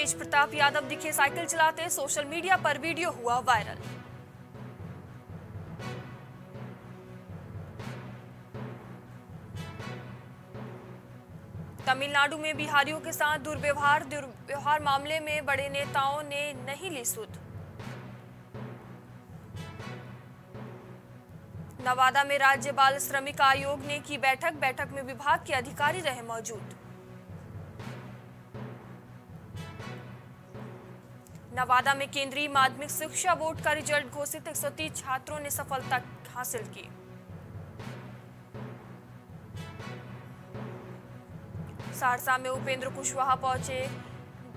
तेज प्रताप यादव दिखे साइकिल चलाते social media पर वीडियो हुआ वायरल। तमिलनाडु में बिहारियों के साथ दुर्व्यवहार दुर्व्यवहार मामले में बड़े नेताओं ने नहीं ली सुध। नवादा में राज्य बाल श्रमिक आयोग ने की बैठक बैठक में विभाग के अधिकारी रहे मौजूद। नवादा में केंद्रीय माध्यमिक शिक्षा बोर्ड का रिज़ल्ट घोषित 130 छात्रों ने सफलता हासिल की। सहरसा में उपेंद्र कुशवाहा पहुँचे।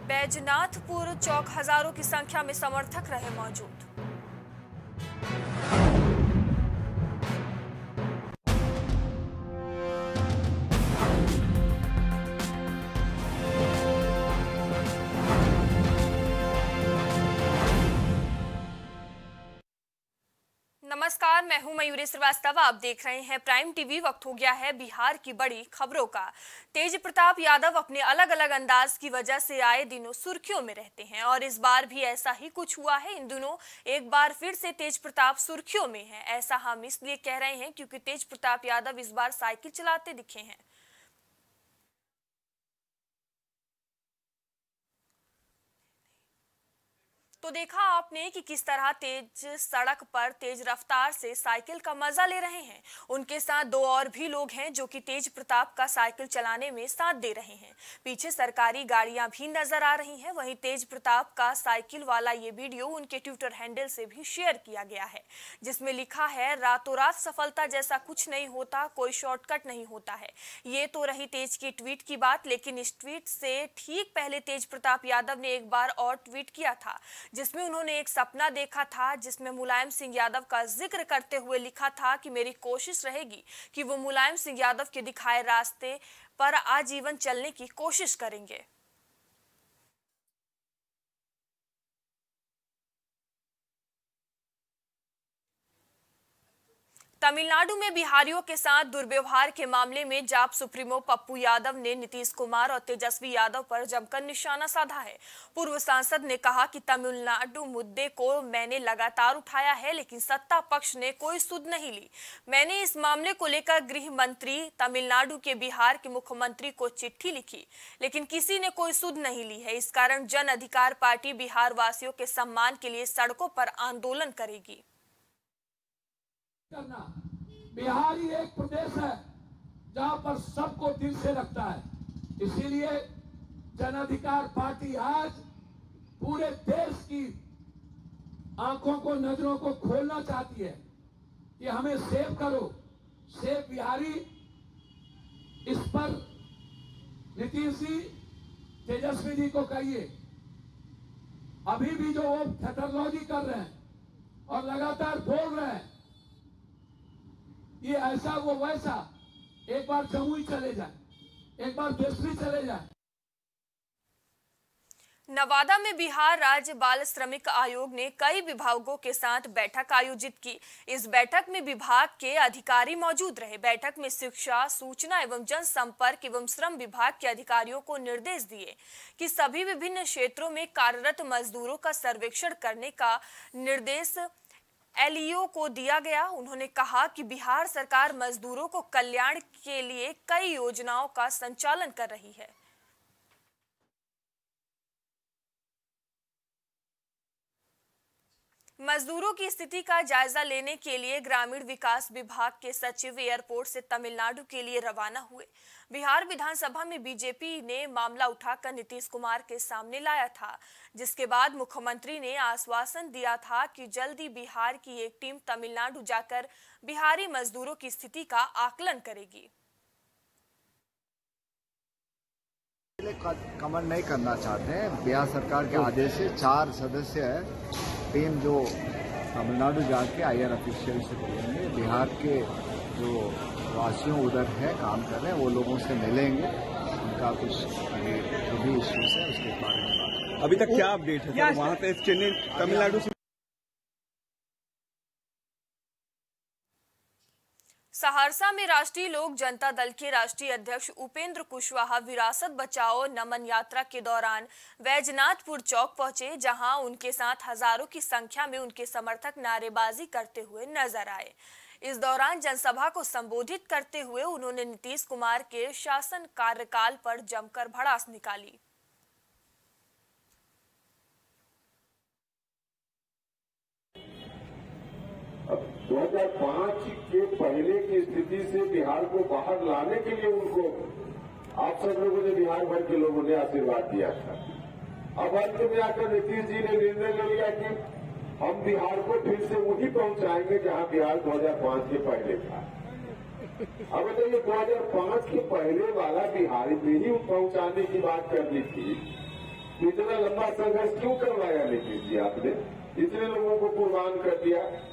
बैजनाथपुर चौक, हज़ारों की संख्या में समर्थक रहे मौजूद। मैं हूँ मयूरी श्रीवास्तव, आप देख रहे हैं प्राइम टीवी, वक्त हो गया है बिहार की बड़ी खबरों का। तेज प्रताप यादव अपने अलग अलग अंदाज की वजह से आए दिनों सुर्खियों में रहते हैं और इस बार भी ऐसा ही कुछ हुआ है। इन दिनों एक बार फिर से तेज प्रताप सुर्खियों में है। ऐसा हम इसलिए कह रहे हैं क्योंकि तेज प्रताप यादव इस बार साइकिल चलाते दिखे हैं। तो देखा आपने कि किस तरह तेज सड़क पर तेज रफ्तार से साइकिल का मज़ा ले रहे हैं। उनके साथ दो और भी लोग हैं जो कि तेज प्रताप का साइकिल चलाने में साथ दे रहे हैं। पीछे सरकारी गाड़ियाँ भी नज़र आ रही हैं। वहीं तेज प्रताप का साइकिल वाला ये वीडियो उनके ट्विटर हैंडल से भी शेयर किया गया है, जिसमें लिखा है रातों रात सफलता जैसा कुछ नहीं होता, कोई शॉर्टकट नहीं होता है। ये तो रही तेज की ट्वीट की बात, लेकिन इस ट्वीट से ठीक पहले तेज प्रताप यादव ने एक बार और ट्वीट किया था जिसमें उन्होंने एक सपना देखा था, जिसमें मुलायम सिंह यादव का ज़िक्र करते हुए लिखा था कि मेरी कोशिश रहेगी कि वो मुलायम सिंह यादव के दिखाए रास्ते पर आजीवन चलने की कोशिश करेंगे। तमिलनाडु में बिहारियों के साथ दुर्व्यवहार के मामले में जाप सुप्रीमो पप्पू यादव ने नीतीश कुमार और तेजस्वी यादव पर जमकर निशाना साधा है। पूर्व सांसद ने कहा कि तमिलनाडु मुद्दे को मैंने लगातार उठाया है, लेकिन सत्ता पक्ष ने कोई सुध नहीं ली। मैंने इस मामले को लेकर गृह मंत्री, तमिलनाडु के बिहार के मुख्यमंत्री को चिट्ठी लिखी, लेकिन किसी ने कोई सुध नहीं ली है। इस कारण जन अधिकार पार्टी बिहार वासियों के सम्मान के लिए सड़कों पर आंदोलन करेगी। करना। बिहार ही एक प्रदेश है, जहाँ पर सबको दिल से रखता है। इसीलिए जन अधिकार पार्टी आज पूरे देश की आँखों को, नज़रों को खोलना चाहती है कि हमें सेव करो। सेव बिहारी। इस पर नीतीश जी, तेजस्वी जी को कहिए। अभी भी जो वो थेटरलॉजी कर रहे हैं और लगातार बोल रहे हैं ये ऐसा वो वैसा। एक बार जमुई चले जाए, एक बार देशवी चले जाए। नवादा में बिहार राज्य बाल श्रमिक आयोग ने कई विभागों के साथ बैठक आयोजित की। इस बैठक में विभाग के अधिकारी मौजूद रहे। बैठक में शिक्षा, सूचना एवं जनसंपर्क एवं श्रम विभाग के अधिकारियों को निर्देश दिए कि सभी विभिन्न क्षेत्रों में कार्यरत मजदूरों का सर्वेक्षण करने का निर्देश एलईओ को दिया गया। उन्होंने कहा कि बिहार सरकार मजदूरों को कल्याण के लिए कई योजनाओं का संचालन कर रही है। मजदूरों की स्थिति का जायजा लेने के लिए ग्रामीण विकास विभाग के सचिव एयरपोर्ट से तमिलनाडु के लिए रवाना हुए। बिहार विधानसभा में बीजेपी ने मामला उठाकर नीतीश कुमार के सामने लाया था, जिसके बाद मुख्यमंत्री ने आश्वासन दिया था कि जल्दी बिहार की एक टीम तमिलनाडु जाकर बिहारी मजदूरों की स्थिति का आकलन करेगी। कमेंट नहीं करना चाहते हैं। बिहार सरकार के आदेश से चार सदस्य है। टीम जो तमिलनाडु जाके आईआर ऑफिशियल से मिलेंगे। बिहार के जो वासियों उधर है काम कर रहे हैं वो लोगों से मिलेंगे। उनका कुछ जो भी इश्यूज़ है उसके बारे में बात अभी तक क्या अपडेट है? वहाँ पे चेन्नई तमिलनाडु सहरसा में राष्ट्रीय लोक जनता दल के राष्ट्रीय अध्यक्ष उपेंद्र कुशवाहा विरासत बचाओ नमन यात्रा के दौरान वैजनाथपुर चौक पहुँचे, जहाँ उनके साथ हज़ारों की संख्या में उनके समर्थक नारेबाजी करते हुए नज़र आए। इस दौरान जनसभा को संबोधित करते हुए उन्होंने नीतीश कुमार के शासन कार्यकाल पर जमकर भड़ास निकाली। अब 2005 के पहले की स्थिति से बिहार को बाहर लाने के लिए उनको, आप सब लोगों ने बिहार भर के लोगों ने आशीर्वाद दिया था। अब अंत में आकर नीतीश जी ने निर्णय ले लिया कि हम बिहार को फिर से वही पहुंचाएँगे जहाँ बिहार 2005 के पहले था। अब बताइए 2005 के पहले वाला बिहार में ही पहुँचाने की बात कर करनी थी इतना लंबा संघर्ष क्यों करवाया नीतीश जी आपने? इतने लोगों को कुर्बान कर दिया।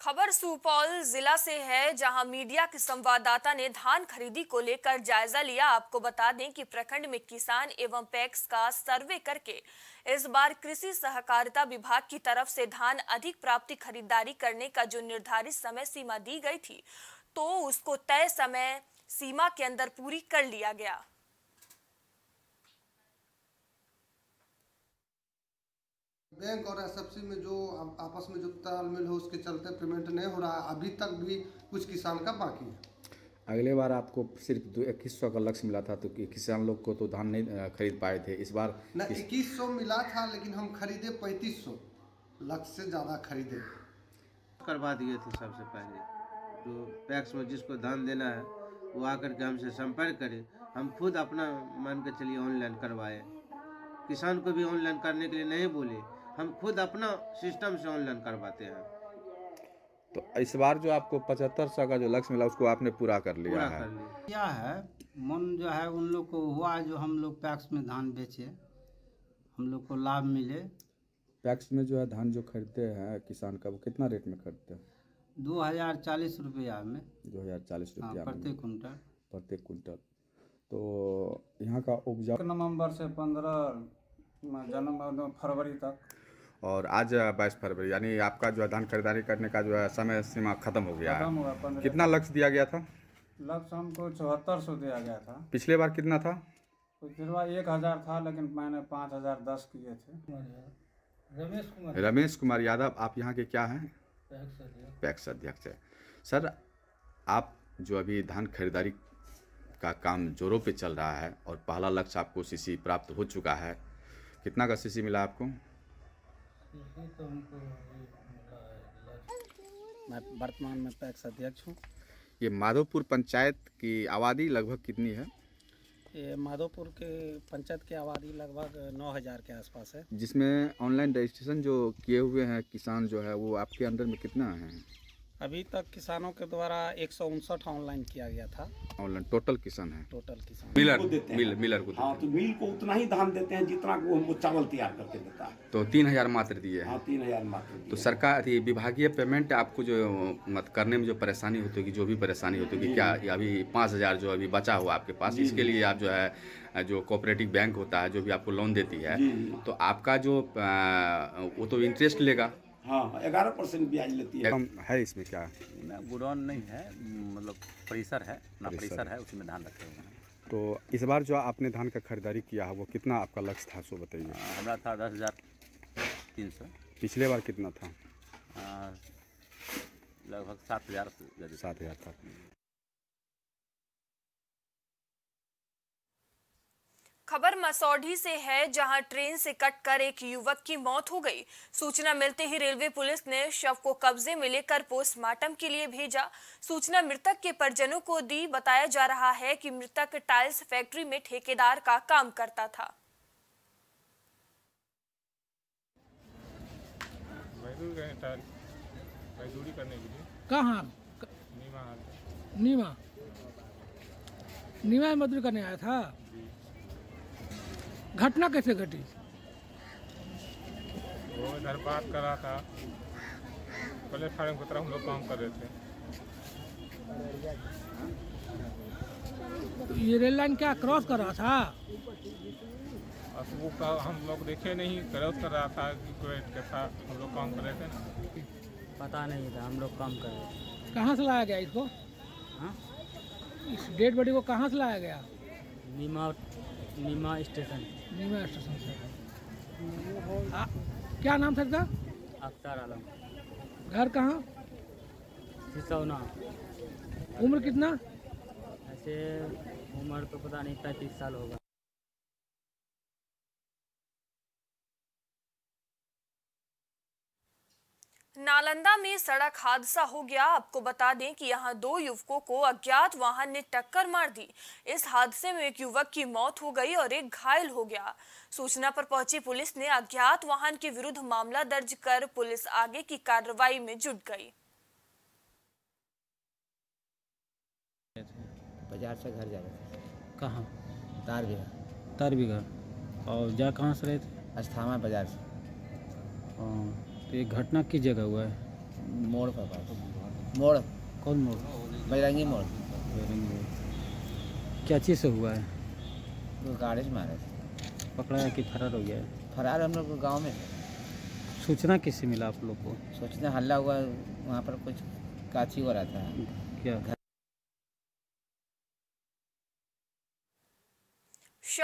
खबर सुपौल जिला से है, जहाँ मीडिया के संवाददाता ने धान खरीदी को लेकर जायजा लिया। आपको बता दें कि प्रखंड में किसान एवं पैक्स का सर्वे करके इस बार कृषि सहकारिता विभाग की तरफ़ से धान अधिक प्राप्ति खरीदारी करने का जो निर्धारित समय सीमा दी गई थी तो उसको तय समय सीमा के अंदर पूरी कर लिया गया। बैंक और एसएफसी में जो आपस में जो तालमेल हो उसके चलते पेमेंट नहीं हो रहा है। अभी तक भी कुछ किसान का बाकी है। अगले बार आपको सिर्फ़ दो इक्कीस सौ का लक्ष्य मिला था तो कि किसान लोग को तो धान नहीं खरीद पाए थे। इस बार न किस- इक्कीस सौ मिला था लेकिन हम खरीदे पैंतीस सौ। लक्ष्य से ज़्यादा खरीदे। करवा दिए थे सबसे पहले तो पैक्स में जिसको धान देना है वो आकर के हमसे संपर्क करे। हम खुद अपना मान के चलिए ऑनलाइन करवाए। किसान को भी ऑनलाइन करने के लिए नहीं बोले। हम खुद अपना सिस्टम से ऑनलाइन करवाते हैं। तो इस बार जो आपको पचहत्तर सौ का जो लक्ष्य मिला उसको आपने पूरा कर लिया पूरा है। कर लिए क्या है? मन जो है उन लोग को हुआ जो हम लोग पैक्स में धान बेचे। हम लोग को लाभ मिले। पैक्स में जो है धान जो खरीदते हैं किसान का वो कितना रेट में खरीदते हैं? दो हज़ार चालीस रुपया में। दो हज़ार चालीस हाँ रुपया प्रत्येक कुंटल। प्रत्येक कुंटल। तो यहाँ का उपजा नवंबर से पंद्रह जनवरी फरवरी तक और आज बाईस फरवरी यानी आपका जो है धान खरीदारी करने का जो है समय सीमा खत्म हो गया है। कितना लक्ष्य दिया गया था? लक्ष्य हमको चौहत्तर सौ दिया गया था। पिछले बार कितना था? दिनों बाद एक हज़ार था लेकिन मैंने पाँच हज़ार दस किए थे। रमेश कुमार। रमेश कुमार यादव आप यहाँ के क्या हैं? पैक्स अध्यक्ष है। सर आप जो अभी धान खरीदारी का काम जोरों पे चल रहा है और पहला लक्ष्य आपको सीसी प्राप्त हो चुका है कितना का सीसी मिला आपको? तो मैं वर्तमान में पैक्स अध्यक्ष हूँ। ये माधोपुर पंचायत की आबादी लगभग कितनी है? ये माधोपुर के पंचायत की आबादी लगभग नौ हज़ार के आसपास है। जिसमें ऑनलाइन रजिस्ट्रेशन जो किए हुए हैं किसान जो है वो आपके अंदर में कितना है? अभी तक किसानों के द्वारा एक सौ उनसठ ऑनलाइन किया गया था। ऑनलाइन टोटल किसान है। टोटल किसान। मिलर को देते हैं। मिल मिलर को हाँ तो मिल को उतना ही धान देते हैं जितना को हमको चावल तैयार करके देता है। तो तीन हज़ार मात्र दिए हाँ। तीन हज़ार मात्र तो सरकार ये विभागीय पेमेंट आपको जो मत करने में जो परेशानी होती होगी जो भी परेशानी होती होगी क्या अभी पाँच हज़ार जो अभी बचा हुआ आपके पास इसके लिए आप जो है जो कोऑपरेटिव बैंक होता है जो भी आपको लोन देती है। तो आपका जो वो तो इंटरेस्ट लेगा। हाँ ग्यारह परसेंट ब्याज लेती है। है इसमें क्या? गुडौन नहीं है मतलब परिसर है ना परिसर परिसर है। उसमें उसी में धान रखे हुए हैं। तो इस बार जो आपने धान का खरीदारी किया है वो कितना आपका लक्ष्य था सो बताइए। हमारा था दस हज़ार तीन सौ। पिछले बार कितना था? लगभग सात हज़ार से सात हज़ार था खबर मसौढ़ी से है जहाँ ट्रेन से कटकर एक युवक की मौत हो गई। सूचना मिलते ही रेलवे पुलिस ने शव को कब्जे में लेकर पोस्टमार्टम के लिए भेजा। सूचना मृतक के परिजनों को दी बताया जा रहा है कि मृतक टाइल्स फैक्ट्री में ठेकेदार का काम करता था। मजदूरी करने के लिए। कहाँ? नीमा नीमा नीमा मजदूरी करने आया था? घटना कैसे घटी? वो इधर बात कर रहा था। प्लेटफार्म की तरफ़ हम लोग काम कर रहे थे। ये रेल लाइन क्या क्रॉस कर रहा था? वो का हम लोग देखे नहीं क्रॉस कर रहा था कि कोई कैसा हम लोग काम कर रहे थे ना। पता नहीं था हम लोग काम कर रहे थे। कहाँ से लाया गया इसको? हाँ? इस डेड बॉडी को कहाँ से लाया गया? नीमा नीमा स्टेशन। स्टेशन से क्या नाम था इसका? अख्तार आलम। घर कहाँ? सिसौना। उम्र कितना? ऐसे उम्र तो पता नहीं पैंतीस साल होगा। नालंदा में सड़क हादसा हो गया। आपको बता दें कि यहाँ दो युवकों को अज्ञात वाहन ने टक्कर मार दी। इस हादसे में एक युवक की मौत हो गई और एक घायल हो गया। सूचना पर पहुँची पुलिस ने अज्ञात वाहन के विरुद्ध मामला दर्ज कर पुलिस आगे की कार्रवाई में जुट गई। बाज़ार से घर जा रहे थे। कहाँ? तार भी तार और जा कहाँ से रहे थे? अस्थामा बाज़ार से। हाँ, तो ये घटना किस जगह हुआ है? मोड़ का पास मोड़? कौन मोड़? बजरंगी मोड़। बजरंगी मोड़। क्या चीज़ से हुआ है? वो गाड़ी से मारे पकड़ा है कि फरार हो गया है? फरार हम लोग गाँव में। सूचना किससे मिला आप लोग को? सूचना हल्ला हुआ वहाँ पर कुछ काची हो रहा था। क्या?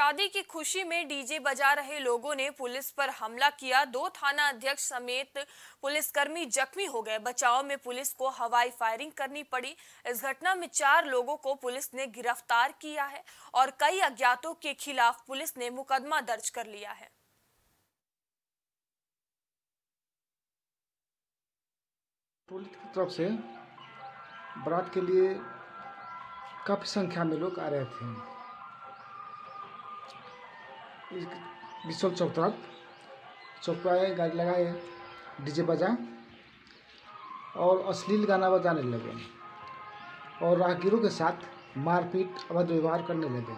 शादी की खुशी में डीजे बजा रहे लोगों ने पुलिस पर हमला किया। दो थाना अध्यक्ष समेत पुलिसकर्मी जख्मी हो गए। बचाव में पुलिस को हवाई फायरिंग करनी पड़ी। इस घटना में चार लोगों को पुलिस ने गिरफ़्तार किया है और कई अज्ञातों के खिलाफ पुलिस ने मुकदमा दर्ज कर लिया है। पुलिस की तरफ़ से बारात के लिए काफ़ी संख्या में लोग आ रहे थे। विशल चौक तरफ़ चौक पर आए, गाड़ी लगाए, डीजे बजा, और अश्लील गाना बजाने लगे, और राहगीरों के साथ मारपीट, अवैध व्यवहार करने लगे।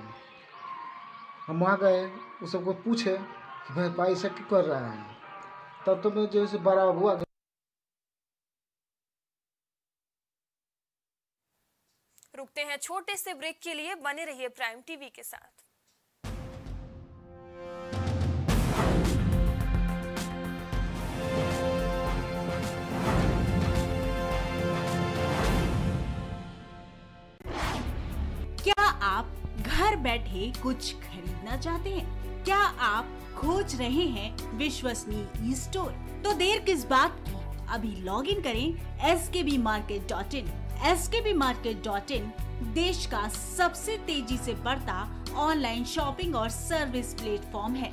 हम वहाँ गए उस सबको पूछे कि भाई भाई, ऐसा क्यों कर रहा है? तब तो मैं जैसे बड़ा हुआ। रुकते हैं छोटे से ब्रेक के लिए, बने रहिए प्राइम टीवी के साथ। आप घर बैठे कुछ खरीदना चाहते हैं? क्या आप खोज रहे हैं विश्वसनीय ई स्टोर तो देर किस बात की? अभी लॉग इन करें S K B market dot in S K B market dot in देश का सबसे तेज़ी से बढ़ता ऑनलाइन शॉपिंग और सर्विस प्लेटफॉर्म है।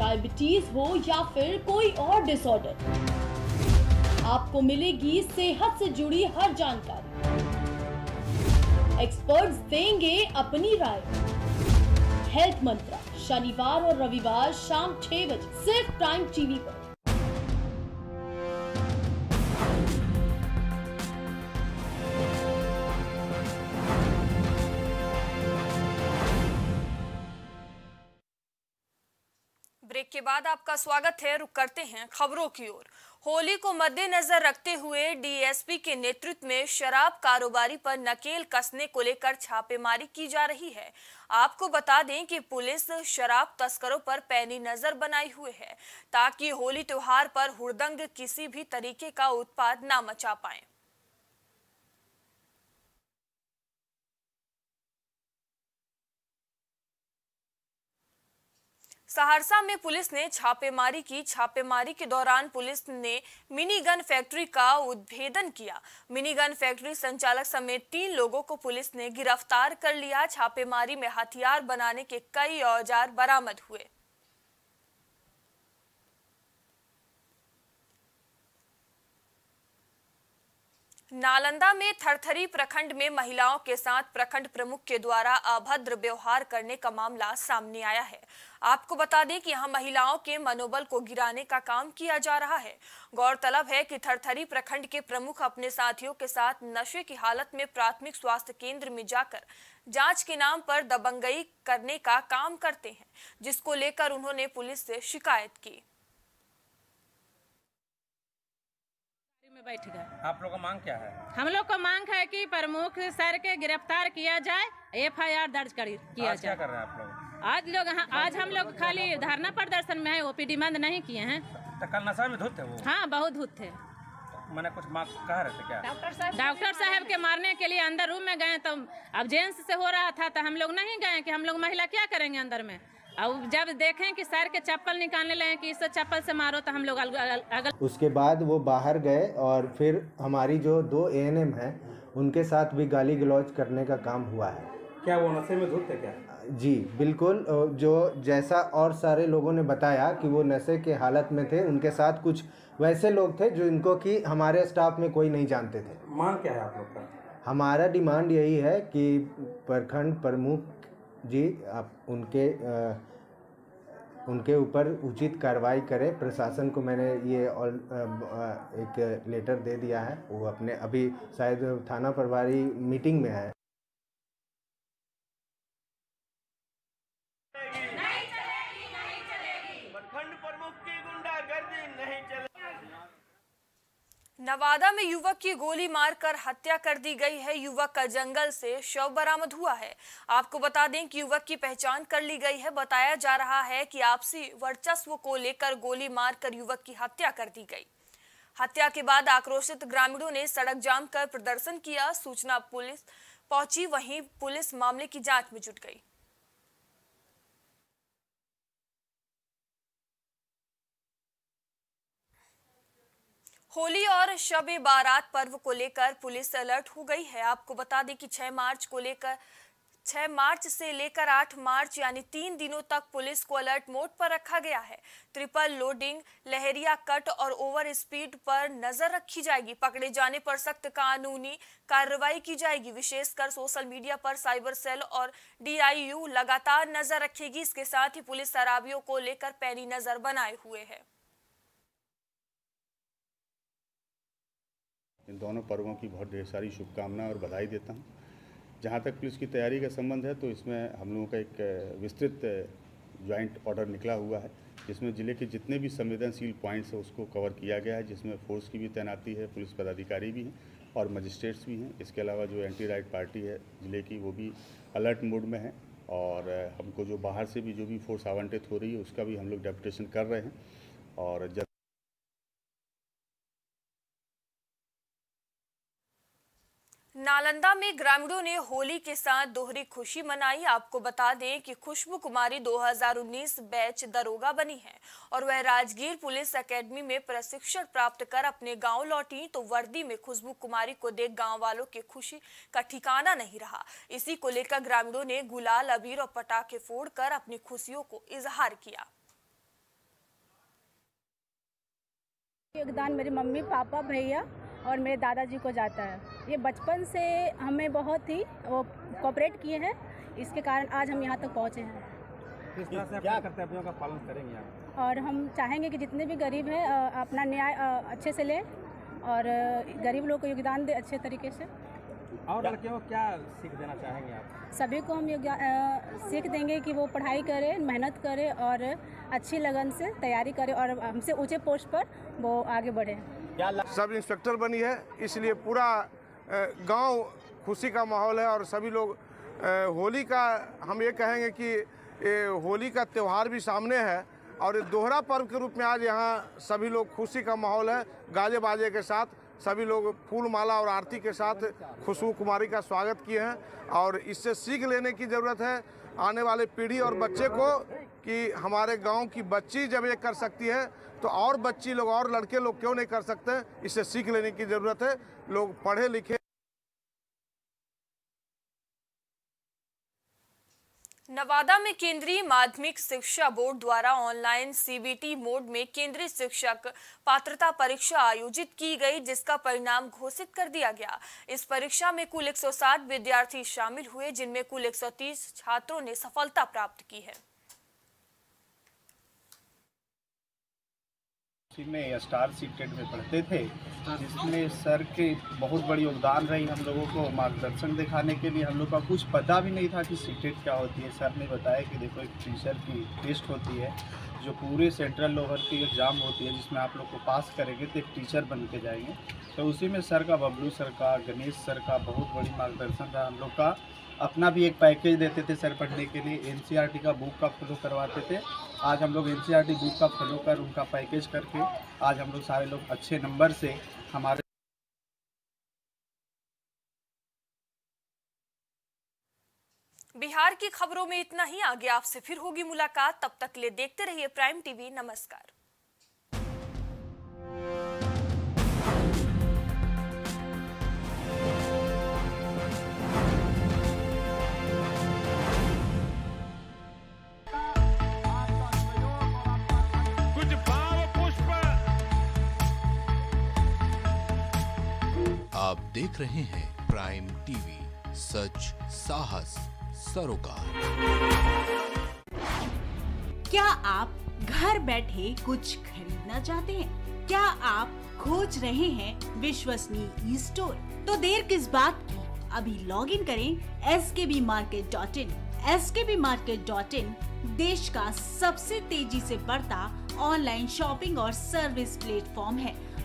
डायबिटीज़ हो या फिर कोई और डिसऑर्डर आपको मिलेगी सेहत से जुड़ी हर जानकारी। एक्सपर्ट्स देंगे अपनी राय। हेल्थ मंत्रा, शनिवार और रविवार शाम छह बजे, सिर्फ़ प्राइम टीवी पर। के बाद आपका स्वागत है। रुक करते हैं खबरों की ओर। होली को मद्देनजर रखते हुए डीएसपी के नेतृत्व में शराब कारोबारी पर नकेल कसने को लेकर छापेमारी की जा रही है। आपको बता दें कि पुलिस शराब तस्करों पर पैनी नज़र बनाई हुई है, ताकि होली त्योहार पर हुड़दंग किसी भी तरीके का उत्पाद ना मचा पाए। सहरसा में पुलिस ने छापेमारी की। छापेमारी के दौरान पुलिस ने मिनी गन फैक्ट्री का उद्भेदन किया। मिनी गन फैक्ट्री संचालक समेत तीन लोगों को पुलिस ने गिरफ़्तार कर लिया। छापेमारी में हथियार बनाने के कई औज़ार बरामद हुए। नालंदा में थरथरी प्रखंड में महिलाओं के साथ प्रखंड प्रमुख के द्वारा अभद्र व्यवहार करने का मामला सामने आया है। आपको बता दें कि यहाँ महिलाओं के मनोबल को गिराने का काम किया जा रहा है। गौरतलब है कि थरथरी प्रखंड के प्रमुख अपने साथियों के साथ नशे की हालत में प्राथमिक स्वास्थ्य केंद्र में जाकर जाँच के नाम पर दबंगई करने का काम करते हैं, जिसको लेकर उन्होंने पुलिस से शिकायत की में बैठ गए। आप लोग का मांग क्या है? हम लोग को मांग है कि प्रमुख सर के गिरफ़्तार किया जाए एफआईआर दर्ज कर किया आज क्या कर रहे हैं आप लोग? आज लोग यहाँ आज हम लोग खाली धरना प्रदर्शन में है ओपीडी बंद नहीं किए हैं। तो कल नशा में धुत थे वो? हाँ बहुत धूत थे। मैंने कुछ मांग कह रहे थे क्या? डॉक्टर साहब डॉक्टर साहब के मारने के लिए अंदर रूम में गए तो अब जेंट्स से हो रहा था तो हम लोग नहीं गए कि हम लोग महिला क्या करेंगे अंदर में? अब जब देखें कि सर के चप्पल निकालने लगे कि इससे चप्पल से मारो तो हम लोग अगल उसके बाद वो बाहर गए और फिर हमारी जो दो ए एन एम हैं उनके साथ भी गाली गलौज करने का काम हुआ है। क्या वो नशे में धुत थे क्या? जी बिल्कुल जो जैसा और सारे लोगों ने बताया कि वो नशे के हालत में थे उनके साथ कुछ वैसे लोग थे जो इनको कि हमारे स्टाफ में कोई नहीं जानते थे। मांग क्या है आप लोग का? हमारा डिमांड यही है कि प्रखंड प्रमुख जी आप उनके अ, उनके ऊपर उचित कार्रवाई करें। प्रशासन को मैंने ये ऑल एक लेटर दे दिया है। वो अपने अभी शायद थाना प्रभारी मीटिंग में है। नवादा में युवक की गोली मारकर हत्या कर दी गई है। युवक का जंगल से शव बरामद हुआ है। आपको बता दें कि युवक की पहचान कर ली गई है। बताया जा रहा है कि आपसी वर्चस्व को लेकर गोली मारकर युवक की हत्या कर दी गई। हत्या के बाद आक्रोशित ग्रामीणों ने सड़क जाम कर प्रदर्शन किया। सूचना पुलिस पहुँची। वहीं पुलिस मामले की जाँच में जुट गई। होली और शब बारात पर्व को लेकर पुलिस अलर्ट हो गई है। आपको बता दें कि 6 मार्च को लेकर 6 मार्च से लेकर 8 मार्च, यानी तीन दिनों तक पुलिस को अलर्ट मोड पर रखा गया है। ट्रिपल लोडिंग, लहरिया कट और ओवर स्पीड पर नज़र रखी जाएगी। पकड़े जाने पर सख्त कानूनी कार्रवाई की जाएगी। विशेषकर सोशल मीडिया पर साइबर सेल और डीआईयू लगातार नज़र रखेगी। इसके साथ ही पुलिस शराबियों को लेकर पैनी नज़र बनाए हुए है। इन दोनों पर्वों की बहुत ढेर सारी शुभकामनाएँ और बधाई देता हूँ। जहाँ तक पुलिस की तैयारी का संबंध है तो इसमें हम लोगों का एक विस्तृत ज्वाइंट ऑर्डर निकला हुआ है, जिसमें ज़िले के जितने भी संवेदनशील पॉइंट्स हैं, उसको कवर किया गया है, जिसमें फोर्स की भी तैनाती है, पुलिस पदाधिकारी भी हैं और मजिस्ट्रेट्स भी हैं। इसके अलावा जो एंटी राइट पार्टी है ज़िले की, वो भी अलर्ट मोड में है और हमको जो बाहर से भी जो भी फोर्स आवंटित हो रही है, उसका भी हम लोग डेपुटेशन कर रहे हैं और जब नालंदा में ग्रामीणों ने होली के साथ दोहरी खुशी मनाई। आपको बता दें कि खुशबू कुमारी 2019 बैच दरोगा बनी है और वह राजगीर पुलिस एकेडमी में प्रशिक्षण प्राप्त कर अपने गाँव लौटी तो वर्दी में खुशबू कुमारी को देख गाँव वालों की खुशी का ठिकाना नहीं रहा। इसी को लेकर ग्रामीणों ने गुलाल, अबीर और पटाखे फोड़कर अपनी खुशियों को इजहार किया। योगदान मेरे मम्मी, पापा, भैया और मेरे दादाजी को जाता है। ये बचपन से हमें बहुत ही वो कोऑपरेट किए हैं। इसके कारण आज हम यहाँ तक पहुँचे हैं। किस तरह से अपने कर्तव्यों का पालन करेंगे आप? और हम चाहेंगे कि जितने भी गरीब हैं अपना न्याय अच्छे से लें और गरीब लोग को योगदान दें अच्छे तरीके से। और लड़कियों को क्या सीख देना चाहेंगे आप? सभी को हम सीख देंगे कि वो पढ़ाई करें मेहनत करें और अच्छी लगन से तैयारी करें और हमसे ऊँचे पोस्ट पर वो आगे बढ़ें। सब इंस्पेक्टर बनी है, इसलिए पूरा गाँव खुशी का माहौल है और सभी लोग होली का, हम ये कहेंगे कि होली का त्यौहार भी सामने है और ये दोहरा पर्व के रूप में आज यहाँ सभी लोग खुशी का माहौल है गाजे बाजे के साथ, सभी लोग फूल माला और आरती के साथ खुशबू कुमारी का स्वागत किए हैं और इससे सीख लेने की ज़रूरत है आने वाले पीढ़ी और बच्चे को कि हमारे गाँव की बच्ची जब ये कर सकती है तो और बच्ची लोग, और लड़के लोग क्यों नहीं कर सकते? इससे सीख लेने की ज़रूरत है। लोग पढ़े लिखे नवादा में केंद्रीय माध्यमिक शिक्षा बोर्ड द्वारा ऑनलाइन सीबीटी मोड में केंद्रीय शिक्षक पात्रता परीक्षा आयोजित की गई, जिसका परिणाम घोषित कर दिया गया। इस परीक्षा में कुल 160 विद्यार्थी शामिल हुए, जिनमें कुल 130 छात्रों ने सफलता प्राप्त की है। में स्टार सीटेड में पढ़ते थे जिसमें सर के बहुत बड़ी योगदान रही हम लोगों को मार्गदर्शन दिखाने के लिए। हम लोग का कुछ पता भी नहीं था कि सीटेड क्या होती है। सर ने बताया कि देखो एक टीचर की टेस्ट होती है जो पूरे सेंट्रल लोअर की एग्ज़ाम होती है जिसमें आप लोग को पास करेंगे तो एक टीचर बन के जाएँगे। तो उसी में सर का बबलू सर का गणेश सर का बहुत बड़ी मार्गदर्शन था हम लोग का। अपना भी एक पैकेज देते थे सर पढ़ने के लिए। एन का बुक का फॉलो करवाते थे। आज हम लोग एन बुक का फॉलो कर, उनका पैकेज करके, आज हम लोग सारे लोग अच्छे नंबर से हमारे बिहार की खबरों में इतना ही। आगे आपसे फिर होगी मुलाकात। तब तक ले देखते रहिए प्राइम टीवी नमस्कार। आप देख रहे हैं प्राइम टीवी, सच, साहस, सरोकार। क्या आप घर बैठे कुछ खरीदना चाहते हैं? क्या आप खोज रहे हैं विश्वसनीय ई स्टोर तो देर किस बात की? अभी लॉग इन करें S K B market dot in S K B market dot in देश का सबसे तेज़ी से बढ़ता ऑनलाइन शॉपिंग और सर्विस प्लेटफॉर्म है।